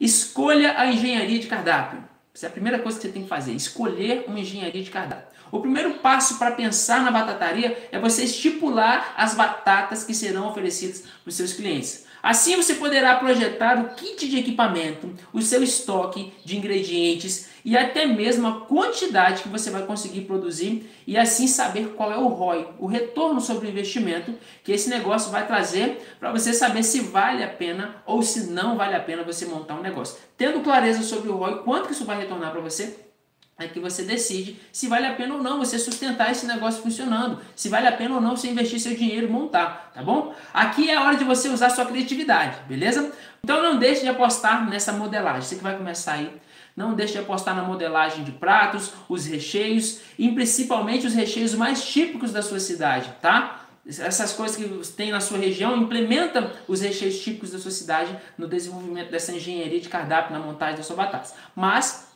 Escolha a engenharia de cardápio. Essa é a primeira coisa que você tem que fazer, escolher uma engenharia de cardápio. O primeiro passo para pensar na batataria é você estipular as batatas que serão oferecidas para os seus clientes. Assim você poderá projetar o kit de equipamento, o seu estoque de ingredientes e até mesmo a quantidade que você vai conseguir produzir e assim saber qual é o ROI, o retorno sobre o investimento que esse negócio vai trazer para você saber se vale a pena ou se não vale a pena você montar um negócio. Tendo clareza sobre o ROI, quanto que isso vai retornar para você, é que você decide se vale a pena ou não você sustentar esse negócio funcionando, se vale a pena ou não você investir seu dinheiro e montar, tá bom? Aqui é a hora de você usar sua criatividade, beleza? Então não deixe de apostar nessa modelagem, você que vai começar aí, não deixe de apostar na modelagem de pratos, os recheios e principalmente os recheios mais típicos da sua cidade, tá? essas coisas que tem na sua região, implementa os recheios típicos da sua cidade no desenvolvimento dessa engenharia de cardápio, na montagem da sua batata. Mas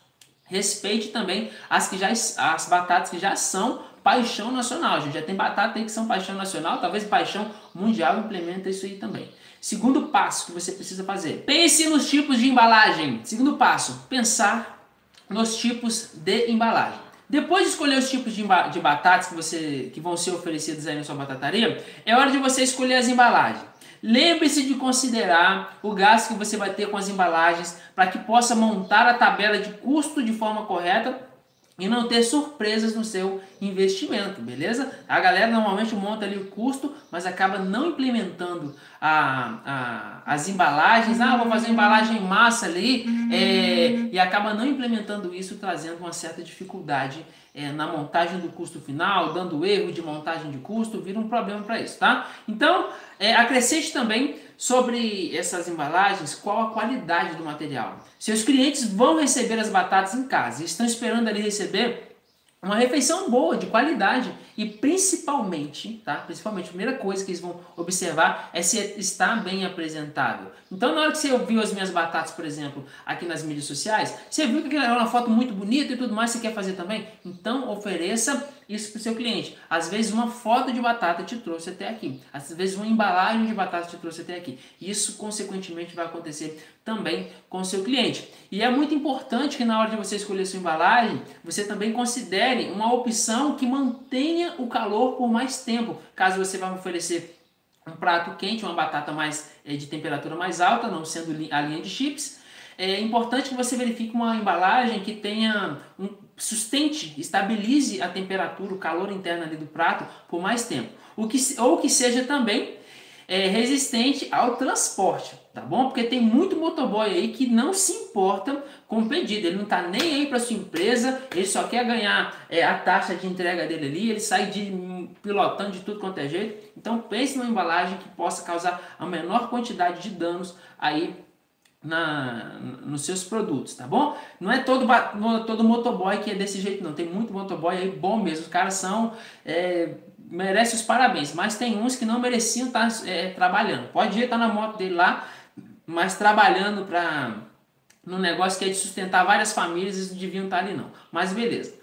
Respeite também as, que já, as batatas que já são paixão nacional. A gente já tem batata aí que são paixão nacional, talvez paixão mundial implementa isso aí também. Segundo passo que você precisa fazer: pense nos tipos de embalagem. Segundo passo: pensar nos tipos de embalagem. Depois de escolher os tipos de, de batatas que, você, que vão ser oferecidos aí na sua batataria, é hora de você escolher as embalagens. Lembre-se de considerar o gasto que você vai ter com as embalagens para que possa montar a tabela de custo de forma correta e não ter surpresas no seu investimento, beleza? A galera normalmente monta ali o custo, mas acaba não implementando a, a, as embalagens. Ah, vou fazer embalagem massa ali é, e acaba não implementando isso, trazendo uma certa dificuldade é, na montagem do custo final, dando erro de montagem de custo, vira um problema para isso, tá? Então, é, acrescente também sobre essas embalagens qual a qualidade do material. Seus clientes vão receber as batatas em casa, estão esperando ali receber uma refeição boa, de qualidade e principalmente, tá? Principalmente, a primeira coisa que eles vão observar é se está bem apresentável. Então, na hora que você viu as minhas batatas, por exemplo, aqui nas mídias sociais, você viu que era uma foto muito bonita e tudo mais, você quer fazer também? Então, ofereça isso para o seu cliente. Às vezes, uma foto de batata te trouxe até aqui. Às vezes, uma embalagem de batata te trouxe até aqui. Isso, consequentemente, vai acontecer também com o seu cliente. E é muito importante que na hora de você escolher sua embalagem, você também considere uma opção que mantenha o calor por mais tempo. Caso você vá oferecer um prato quente, uma batata mais é, de temperatura mais alta, não sendo a linha de chips, é importante que você verifique uma embalagem que tenha um sustente, estabilize a temperatura, o calor interno ali do prato por mais tempo. O que, ou que seja também é, resistente ao transporte, tá bom? Porque tem muito motoboy aí que não se importa com pedido, ele não tá nem aí para sua empresa, ele só quer ganhar é, a taxa de entrega dele ali, ele sai de pilotando de tudo quanto é jeito. Então pense numa embalagem que possa causar a menor quantidade de danos aí na, nos seus produtos, tá bom? Não é todo, não é todo motoboy que é desse jeito, não. Tem muito motoboy aí bom mesmo. Os caras são. É, merecem os parabéns, mas tem uns que não mereciam estar tá, é, trabalhando. Pode estar tá na moto dele lá, mas trabalhando para no negócio que é de sustentar várias famílias, eles não deviam estar tá ali não. Mas beleza.